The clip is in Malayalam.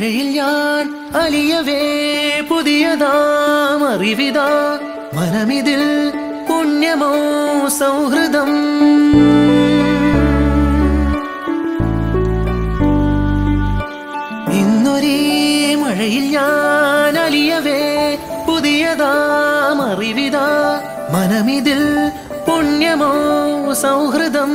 മഴയിൽ ഞാൻ അലിയവേ പുതിയതാം അറിവിതാ. മനമിതിൽ പുണ്യമോ സൗഹൃദം. ഇന്നൊരേ മഴയിൽ ഞാൻ അലിയവേ പുതിയതാം അറിവിതാ. മനമിതിൽ പുണ്യമോ സൗഹൃദം.